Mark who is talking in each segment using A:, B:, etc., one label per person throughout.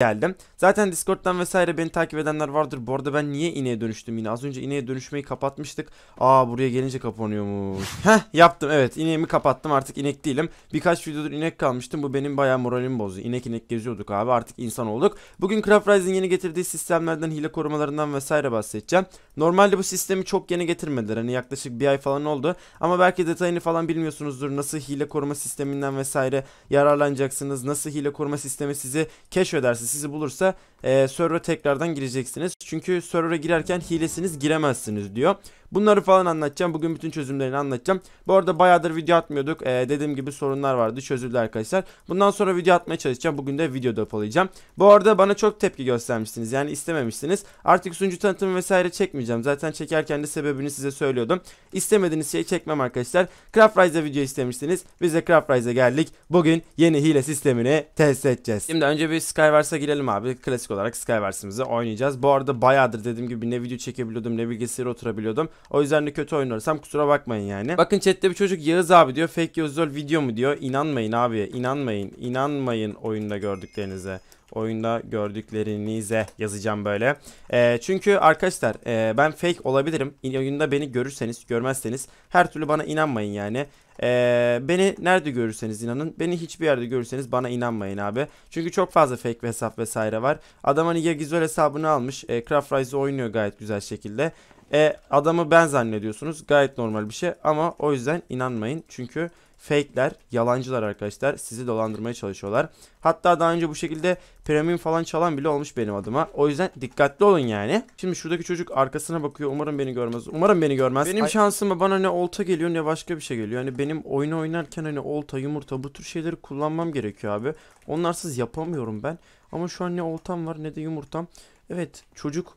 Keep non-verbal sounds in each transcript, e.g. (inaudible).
A: geldim. Zaten Discord'dan vesaire beni takip edenler vardır. Bu arada ben niye ineğe dönüştüm yine? Az önce ineğe dönüşmeyi kapatmıştık. Aa buraya gelince kapanıyormuş. (laughs) Heh yaptım evet ineğimi kapattım artık inek değilim. Birkaç videodur inek kalmıştım. Bu benim bayağı moralimi bozdu. İnek inek geziyorduk abi artık insan olduk. Bugün Craft Rise'in yeni getirdiği sistemlerden hile korumalarından vesaire bahsedeceğim. Normalde bu sistemi çok yeni getirmediler. Hani yaklaşık bir ay falan oldu. Ama belki detayını falan bilmiyorsunuzdur. Nasıl hile koruma sisteminden vesaire yararlanacaksınız. Nasıl hile koruma sistemi sizi keşfederse sizi bulursa e, server'a tekrardan gireceksiniz. Çünkü server'a girerken hilesiniz giremezsiniz diyor. Bunları falan anlatacağım. Bugün bütün çözümlerini anlatacağım. Bu arada bayağıdır video atmıyorduk. Ee, dediğim gibi sorunlar vardı. Çözüldü arkadaşlar. Bundan sonra video atmaya çalışacağım. Bugün de video depolayacağım. Bu arada bana çok tepki göstermişsiniz. Yani istememişsiniz. Artık sunucu tanıtımı vesaire çekmeyeceğim. Zaten çekerken de sebebini size söylüyordum. İstemediğiniz şeyi çekmem arkadaşlar. Craft Rise'e video istemiştiniz. Biz de Craft Rise'e geldik. Bugün yeni hile sistemini test edeceğiz. Şimdi önce bir Skywars'a girelim abi. Klasik olarak Skywars'ımızı oynayacağız. Bu arada bayağıdır dediğim gibi ne video çekebiliyordum ne bilgisayara oturabiliyordum. O yüzden de kötü oynarsam kusura bakmayın yani. Bakın chatte bir çocuk Yağız abi diyor. Fake Yozol video mu diyor. İnanmayın abi. inanmayın. İnanmayın oyunda gördüklerinize oyunda gördüklerinize yazacağım böyle. E, çünkü arkadaşlar e, ben fake olabilirim. Oyunda beni görürseniz görmezseniz her türlü bana inanmayın yani. Ee, beni nerede görürseniz inanın. Beni hiçbir yerde görürseniz bana inanmayın abi. Çünkü çok fazla fake hesap vesaire var. Adam hani Yagizol hesabını almış. E, Craft Rise'ı oynuyor gayet güzel şekilde. E, adamı ben zannediyorsunuz. Gayet normal bir şey. Ama o yüzden inanmayın. Çünkü fake'ler, yalancılar arkadaşlar. Sizi dolandırmaya çalışıyorlar. Hatta daha önce bu şekilde premium falan çalan bile olmuş benim adıma. O yüzden dikkatli olun yani. Şimdi şuradaki çocuk arkasına bakıyor. Umarım beni görmez. Umarım beni görmez. Benim Ay şansıma bana ne olta geliyor ne başka bir şey geliyor. Yani benim oyun oynarken hani olta, yumurta bu tür şeyleri kullanmam gerekiyor abi. Onlarsız yapamıyorum ben. Ama şu an ne oltam var ne de yumurtam. Evet çocuk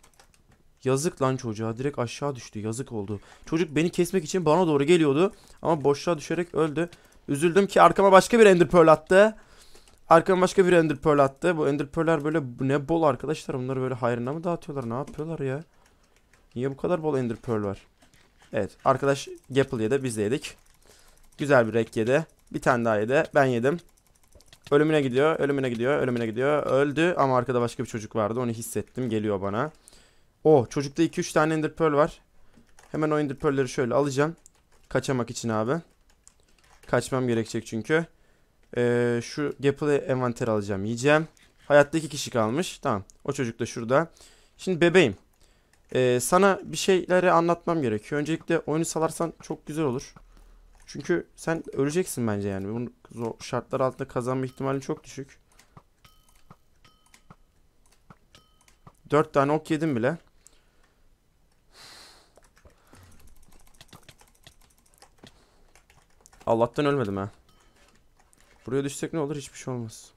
A: Yazık lan çocuğa direkt aşağı düştü yazık oldu. Çocuk beni kesmek için bana doğru geliyordu ama boşluğa düşerek öldü. Üzüldüm ki arkama başka bir ender pearl attı. Arkama başka bir ender pearl attı. Bu ender pearl'ler böyle ne bol arkadaşlar bunları böyle hayrına mı dağıtıyorlar ne yapıyorlar ya? Niye bu kadar bol ender pearl var? Evet arkadaş Gapple yedi biz de yedik. Güzel bir rek yedi. Bir tane daha yedi ben yedim. Ölümüne gidiyor ölümüne gidiyor ölümüne gidiyor. Öldü ama arkada başka bir çocuk vardı onu hissettim geliyor bana. O çocukta 2-3 tane ender pearl var. Hemen o ender pearl'leri şöyle alacağım. Kaçamak için abi. Kaçmam gerekecek çünkü. Ee, şu Gapple'ı envanter alacağım. Yiyeceğim. Hayatta iki kişi kalmış. Tamam. O çocuk da şurada. Şimdi bebeğim. Ee, sana bir şeyleri anlatmam gerekiyor. Öncelikle oyunu salarsan çok güzel olur. Çünkü sen öleceksin bence yani. Bunun zor şartlar altında kazanma ihtimali çok düşük. Dört tane ok yedim bile. Allah'tan ölmedim ha. Buraya düşsek ne olur hiçbir şey olmaz.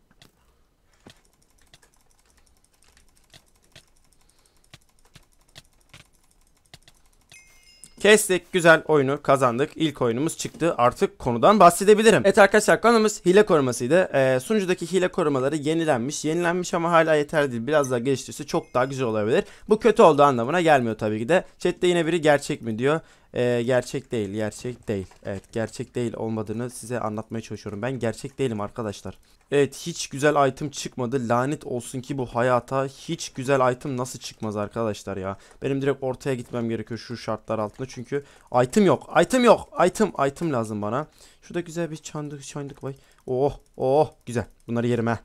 A: Kestik güzel oyunu kazandık. İlk oyunumuz çıktı. Artık konudan bahsedebilirim. Evet arkadaşlar konumuz hile korumasıydı. Ee, sunucudaki hile korumaları yenilenmiş. Yenilenmiş ama hala yeter değil. Biraz daha geliştirirse çok daha güzel olabilir. Bu kötü olduğu anlamına gelmiyor tabii ki de. Chatte yine biri gerçek mi diyor. Ee, gerçek değil, gerçek değil. Evet, gerçek değil olmadığını size anlatmaya çalışıyorum. Ben gerçek değilim arkadaşlar. Evet, hiç güzel item çıkmadı. Lanet olsun ki bu hayata hiç güzel item nasıl çıkmaz arkadaşlar ya. Benim direkt ortaya gitmem gerekiyor şu şartlar altında. Çünkü item yok. Item yok. Item, item lazım bana. Şurada güzel bir çandık, çandık var. Oh, oh, güzel. Bunları yerim ha.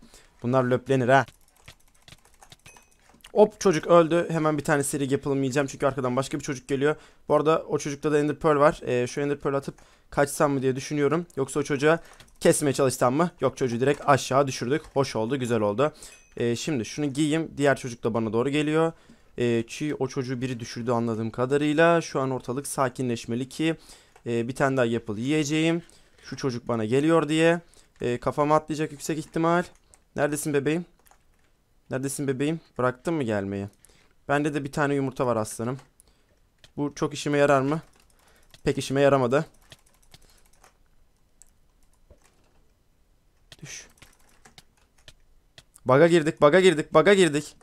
A: Bunlar löplenir ha. Hop çocuk öldü. Hemen bir tane seri yapalım yiyeceğim çünkü arkadan başka bir çocuk geliyor. Bu arada o çocukta da Ender Pearl var. Ee, şu Ender Pearl atıp kaçsam mı diye düşünüyorum. Yoksa o çocuğa kesmeye çalışsam mı? Yok çocuğu direkt aşağı düşürdük. Hoş oldu, güzel oldu. Ee, şimdi şunu giyeyim. Diğer çocuk da bana doğru geliyor. Ee, ki o çocuğu biri düşürdü anladığım kadarıyla. Şu an ortalık sakinleşmeli ki e, bir tane daha yapılı yiyeceğim. Şu çocuk bana geliyor diye. E, kafama atlayacak yüksek ihtimal. Neredesin bebeğim? Neredesin bebeğim? Bıraktın mı gelmeyi? Bende de bir tane yumurta var aslanım. Bu çok işime yarar mı? Pek işime yaramadı. Düş. Baga girdik, baga girdik, baga girdik.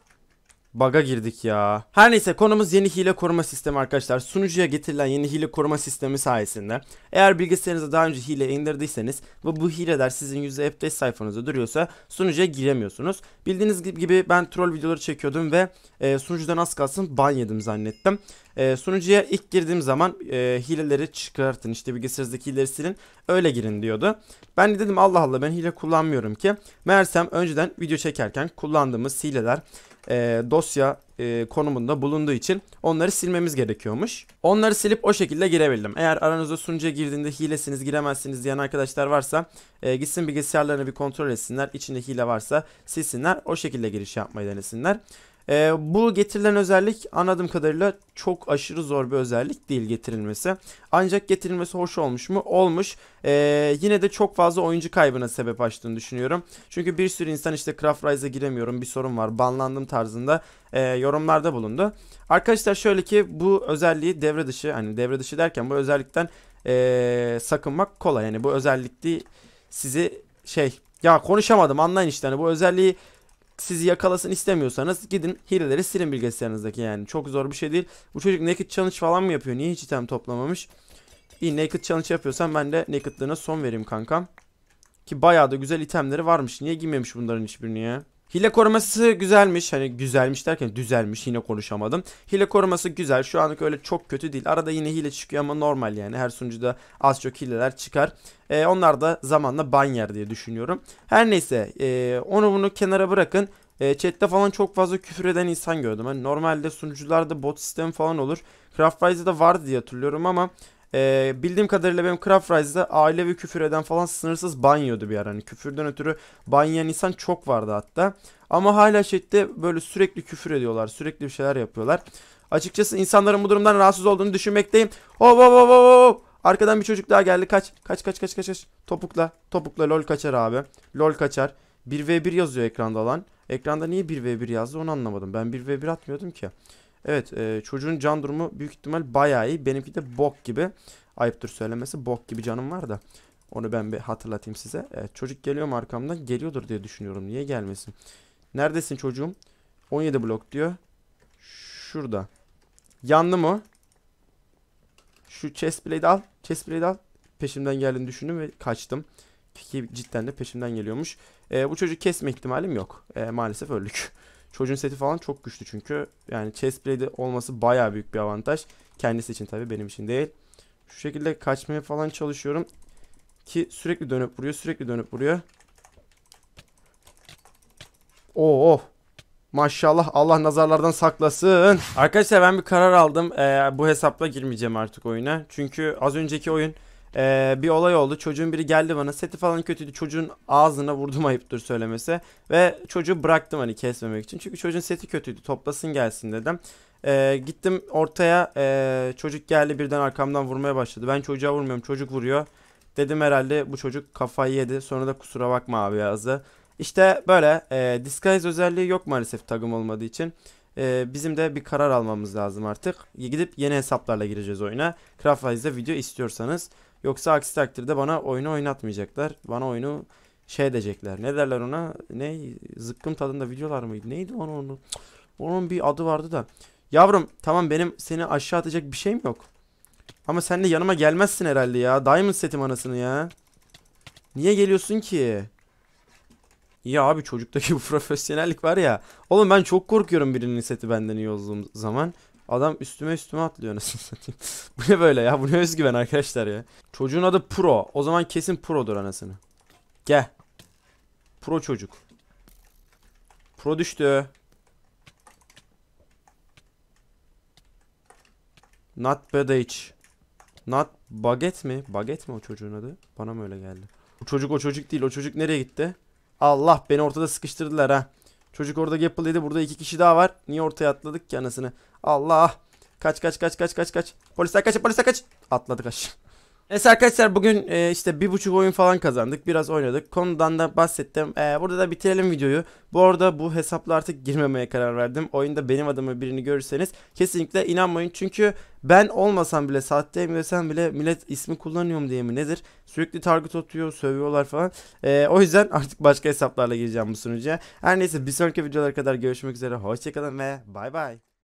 A: Baga girdik ya. Her neyse konumuz yeni hile koruma sistemi arkadaşlar. Sunucuya getirilen yeni hile koruma sistemi sayesinde eğer bilgisayarınıza daha önce hile indirdiyseniz ve bu hileler sizin yüzde F5 sayfanızda duruyorsa sunucuya giremiyorsunuz. Bildiğiniz gibi ben troll videoları çekiyordum ve e, sunucudan az kalsın ban yedim zannettim. E, sunucuya ilk girdiğim zaman e, hileleri çıkartın işte bilgisayarınızdaki hileleri silin öyle girin diyordu. Ben de dedim Allah Allah ben hile kullanmıyorum ki. Meğersem önceden video çekerken kullandığımız hileler e, dosya e, konumunda bulunduğu için onları silmemiz gerekiyormuş. Onları silip o şekilde girebildim. Eğer aranızda sunucuya girdiğinde hilesiniz giremezsiniz diyen arkadaşlar varsa e, gitsin bilgisayarlarını bir kontrol etsinler. İçinde hile varsa silsinler. O şekilde giriş yapmayı denesinler. E, bu getirilen özellik anladığım kadarıyla çok aşırı zor bir özellik değil getirilmesi. Ancak getirilmesi hoş olmuş mu? Olmuş. E, yine de çok fazla oyuncu kaybına sebep açtığını düşünüyorum. Çünkü bir sürü insan işte Craft Rise'a giremiyorum bir sorun var banlandım tarzında e, yorumlarda bulundu. Arkadaşlar şöyle ki bu özelliği devre dışı hani devre dışı derken bu özellikten e, sakınmak kolay. Yani bu özellikli sizi şey ya konuşamadım anlayın işte hani bu özelliği sizi yakalasın istemiyorsanız gidin hileleri silin bilgisayarınızdaki yani. Çok zor bir şey değil. Bu çocuk naked challenge falan mı yapıyor? Niye hiç item toplamamış? İyi naked challenge yapıyorsan ben de nakedlığına son vereyim kankam. Ki bayağı da güzel itemleri varmış. Niye giymemiş bunların hiçbirini ya? Hile koruması güzelmiş. Hani güzelmiş derken düzelmiş. Yine konuşamadım. Hile koruması güzel. Şu anlık öyle çok kötü değil. Arada yine hile çıkıyor ama normal yani. Her sunucuda az çok hileler çıkar. Ee, onlar da zamanla ban yer diye düşünüyorum. Her neyse. E, onu bunu kenara bırakın. E, chatte falan çok fazla küfür eden insan gördüm. Hani normalde sunucularda bot sistemi falan olur. Craft Rise'da vardı diye hatırlıyorum ama ee, bildiğim kadarıyla benim Craft Rise'da ailevi küfür eden falan sınırsız banyodu bir ara. Hani küfürden ötürü banyayan insan çok vardı hatta. Ama hala chatte böyle sürekli küfür ediyorlar. Sürekli bir şeyler yapıyorlar. Açıkçası insanların bu durumdan rahatsız olduğunu düşünmekteyim. Hop hop hop hop. Arkadan bir çocuk daha geldi. Kaç. Kaç kaç kaç kaç kaç. Topukla. Topukla lol kaçar abi. Lol kaçar. 1v1 yazıyor ekranda lan. Ekranda niye 1v1 yazdı onu anlamadım. Ben 1v1 atmıyordum ki. Evet e, çocuğun can durumu büyük ihtimal bayağı iyi. Benimki de bok gibi. Ayıptır söylemesi bok gibi canım var da. Onu ben bir hatırlatayım size. Evet, çocuk geliyor mu arkamdan? Geliyordur diye düşünüyorum. Niye gelmesin? Neredesin çocuğum? 17 blok diyor. Şurada. Yandı mı? Şu chest blade al. Chest blade al. Peşimden geldiğini düşündüm ve kaçtım. Ki cidden de peşimden geliyormuş. E, bu çocuk kesme ihtimalim yok. E, maalesef öldük. (laughs) Çocuğun seti falan çok güçlü çünkü. Yani chest blade olması baya büyük bir avantaj. Kendisi için tabii benim için değil. Şu şekilde kaçmaya falan çalışıyorum. Ki sürekli dönüp vuruyor sürekli dönüp vuruyor. Oo, oh. Maşallah Allah nazarlardan saklasın. Arkadaşlar ben bir karar aldım. Ee, bu hesapla girmeyeceğim artık oyuna. Çünkü az önceki oyun ee, bir olay oldu. Çocuğun biri geldi bana. Seti falan kötüydü. Çocuğun ağzına vurdum ayıptır söylemesi. Ve çocuğu bıraktım hani kesmemek için. Çünkü çocuğun seti kötüydü. Toplasın gelsin dedim. Ee, gittim ortaya. E, çocuk geldi birden arkamdan vurmaya başladı. Ben çocuğa vurmuyorum. Çocuk vuruyor. Dedim herhalde bu çocuk kafayı yedi. Sonra da kusura bakma abi yazdı. İşte böyle e, disguise özelliği yok maalesef tagım olmadığı için. E, bizim de bir karar almamız lazım artık. Gidip yeni hesaplarla gireceğiz oyuna. Craftwise'da video istiyorsanız. Yoksa aksi takdirde bana oyunu oynatmayacaklar. Bana oyunu şey edecekler. Ne derler ona? Ne? Zıkkım tadında videolar mıydı? Neydi onun? Onun, onun bir adı vardı da. Yavrum tamam benim seni aşağı atacak bir şeyim yok. Ama sen de yanıma gelmezsin herhalde ya. Diamond setim anasını ya. Niye geliyorsun ki? Ya abi çocuktaki bu (laughs) profesyonellik var ya. Oğlum ben çok korkuyorum birinin seti benden iyi olduğum zaman. Adam üstüme üstüme atlıyor nasıl satayım. (laughs) bu ne böyle ya? Bu ne özgüven arkadaşlar ya. Çocuğun adı Pro. O zaman kesin Pro'dur anasını. Gel. Pro çocuk. Pro düştü. Not bad age. Not baget mi? Baget mi o çocuğun adı? Bana mı öyle geldi? Bu çocuk o çocuk değil. O çocuk nereye gitti? Allah beni ortada sıkıştırdılar ha. Çocuk orada Gapple'ydı. Burada iki kişi daha var. Niye ortaya atladık ki anasını? Allah. Kaç kaç kaç kaç kaç kaç. Polisler kaç polisler kaç. Atladık aşağı. Neyse arkadaşlar bugün e, işte bir buçuk oyun falan kazandık. Biraz oynadık. Konudan da bahsettim. E, burada da bitirelim videoyu. Bu arada bu hesapla artık girmemeye karar verdim. Oyunda benim adımı birini görürseniz kesinlikle inanmayın. Çünkü ben olmasam bile sahteyim desem bile millet ismi kullanıyorum diye mi nedir? Sürekli target atıyor, sövüyorlar falan. E, o yüzden artık başka hesaplarla gireceğim bu sunucuya. Her neyse bir sonraki videolara kadar görüşmek üzere. Hoşçakalın ve bay bay.